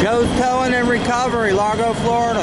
Joe's Towing and Recovery, Largo, Florida.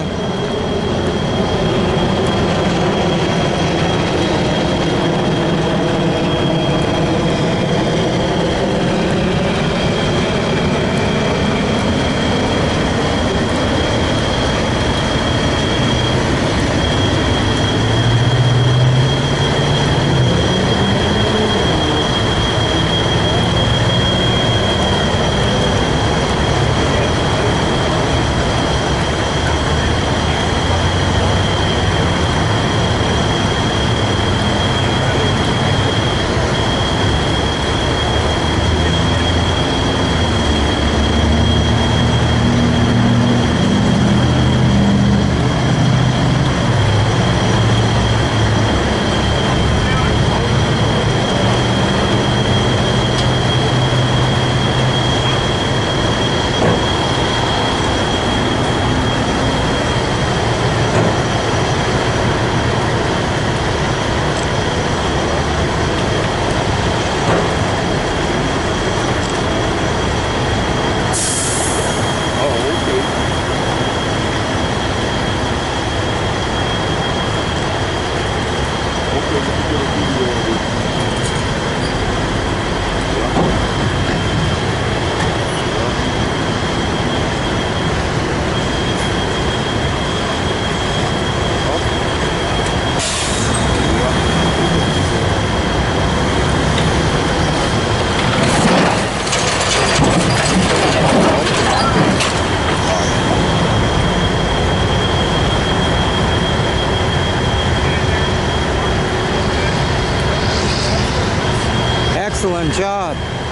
hopefully it'll be excellent job.